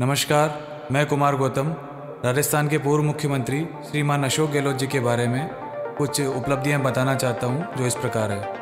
नमस्कार, मैं कुमार गौतम, राजस्थान के पूर्व मुख्यमंत्री श्रीमान अशोक गहलोत जी के बारे में कुछ उपलब्धियाँ बताना चाहता हूँ जो इस प्रकार है।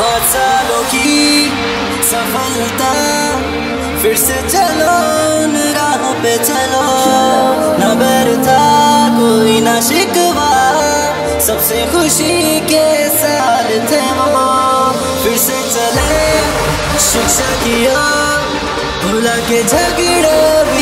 सालों की सफलता, फिर से चलो राह पे चलो। न बैरता कोई ना शिकवा, सबसे खुशी के साल थे वो। फिर से चले शिक्षा किया भुला के झगड़े भी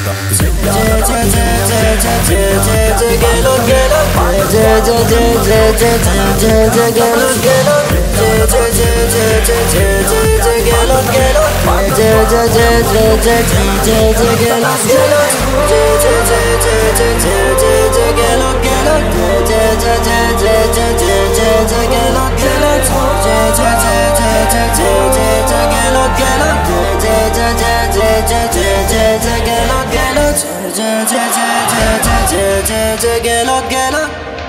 Get up, get up, 제제제제제제제제 get up get up